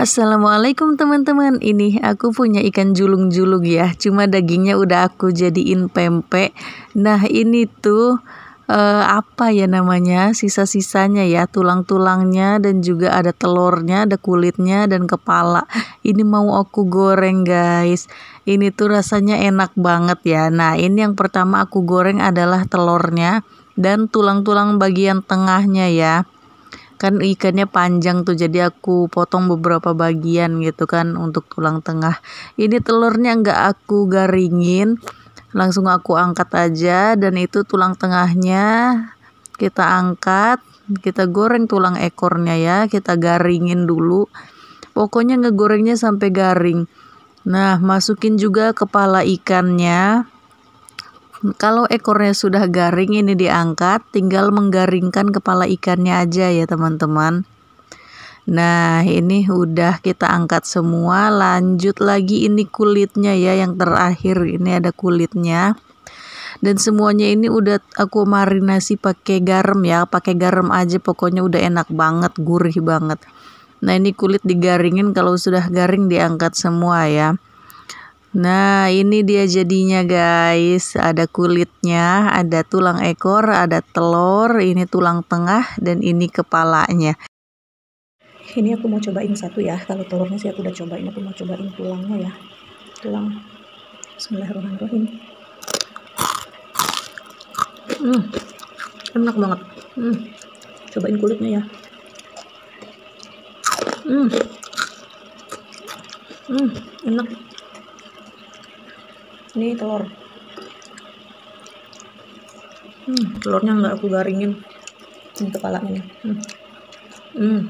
Assalamualaikum teman-teman. Ini aku punya ikan julung-julung ya. Cuma dagingnya udah aku jadiin pempek. Nah ini tuh uh, Apa ya namanya Sisa-sisanya ya Tulang-tulangnya dan juga ada telurnya Ada kulitnya dan kepala. Ini mau aku goreng guys. Ini tuh rasanya enak banget ya. Nah ini yang pertama aku goreng adalah telurnya Dan tulang-tulang bagian tengahnya ya kan ikannya panjang tuh jadi aku potong beberapa bagian gitu kan untuk tulang tengah. Ini telurnya nggak aku garingin langsung aku angkat aja dan itu tulang tengahnya kita angkat kita goreng tulang ekornya ya kita garingin dulu. Pokoknya ngegorengnya sampai garing. Nah masukin juga kepala ikannya kalau ekornya sudah garing ini diangkat, tinggal menggaringkan kepala ikannya aja ya teman-teman. Nah ini udah kita angkat semua, lanjut lagi ini kulitnya ya yang terakhir ini ada kulitnya. Dan semuanya ini udah aku marinasi pakai garam ya, pakai garam aja pokoknya udah enak banget, gurih banget. Nah ini kulit digaringin kalau sudah garing diangkat semua ya. Nah, ini dia jadinya guys. Ada kulitnya, ada tulang ekor, ada telur, ini tulang tengah, dan ini kepalanya. Ini aku mau cobain satu ya. Kalau telurnya sih aku udah cobain. Aku mau cobain tulangnya ya. Tulang. Bismillahirrahmanirrahim. Hmm, enak banget. Hmm, cobain kulitnya ya. Hmm, hmm, enak ini telur hmm, telurnya nggak aku garingin ini kepalanya nih hmm. Hmm.